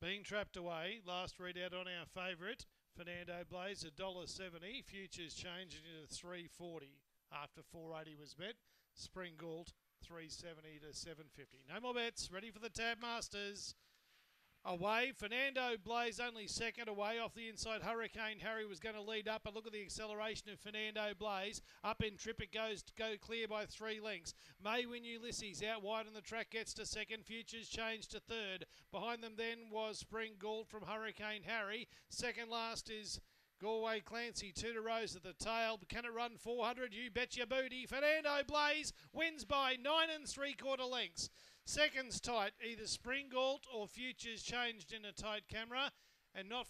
Being trapped away, last readout on our favourite, Fernando Blaze, $1.70. Futures changing into 340 after 480 was bet. Spring Gould, 370 to 750. No more bets. Ready for the Tab Masters. Away, Fernando Blaze only second away off the inside. Hurricane Harry was going to lead up, but look at the acceleration of Fernando Blaze. Up in trip, it goes go clear by three lengths. May win Ulysses out wide on the track, gets to second. Futures changed to third. Behind them then was Spring Gould from Hurricane Harry. Second last is Galway Clancy, two to Rose at the tail. Can it run 400? You bet your booty. Fernando Blaze wins by nine and three quarter lengths. Seconds tight, either Spring Gould or Futures changed in a tight camera and not.